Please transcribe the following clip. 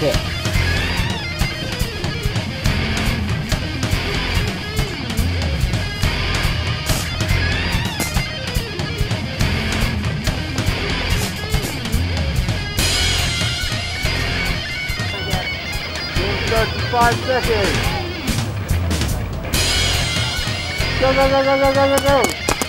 pit. Five seconds. Go, go, go, go, go, go, go, go.